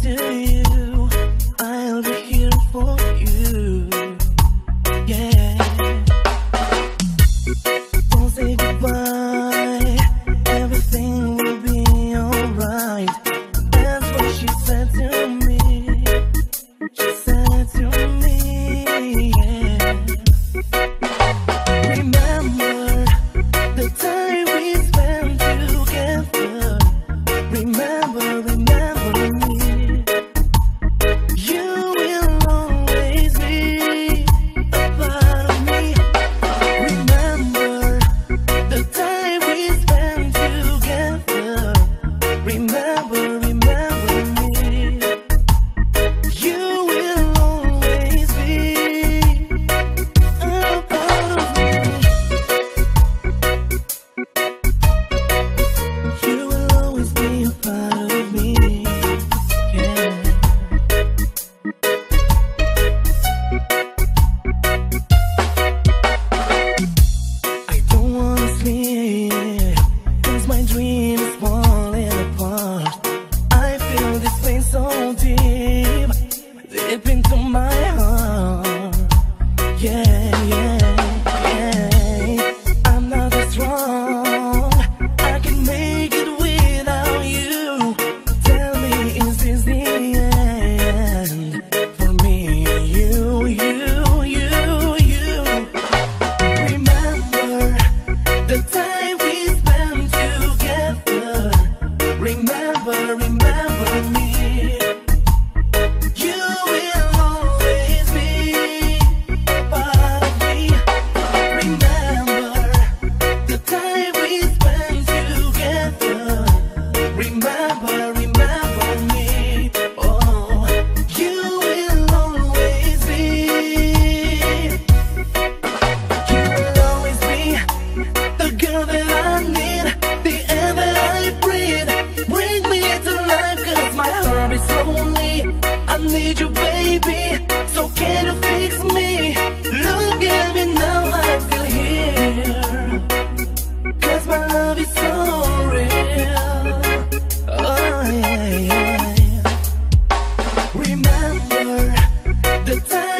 to you, I'll be here for you. yeah, yeah, yeah. I know. I can make it without you. Tell me, is this the end for me you, you, you, you? Remember the time we spent together. Remember, remember me. need you, baby. So can you fix me? Look at me now, I'm still here. Cause my love is so real. Oh, yeah, yeah. Remember the time.